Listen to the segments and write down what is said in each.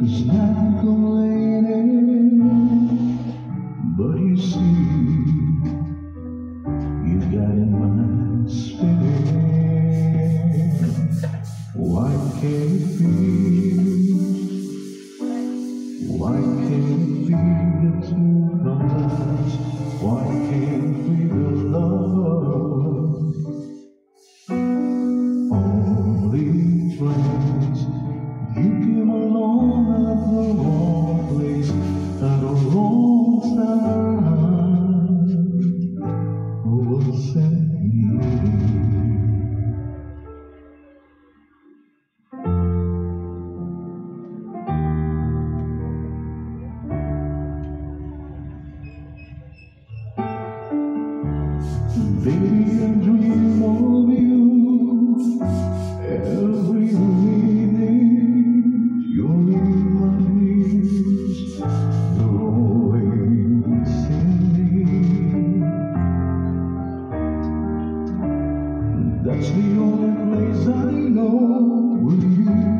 Krishna Baby, I dream of you every. You're in my dreams, always. That's the only place I know with you.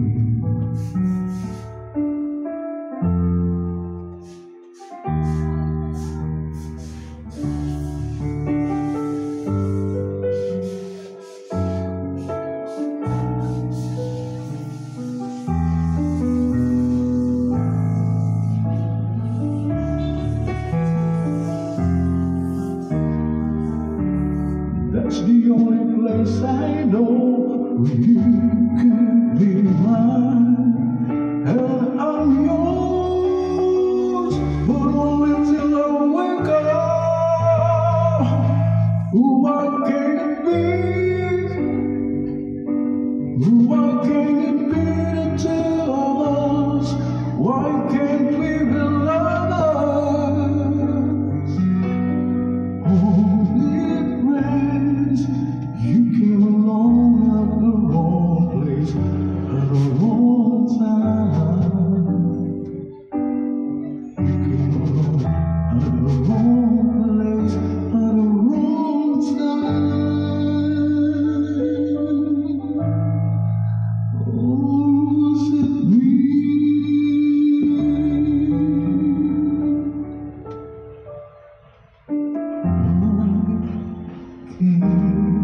the only place I know where you can be mine. And I'm yours, but only till I wake up. Ooh, I you.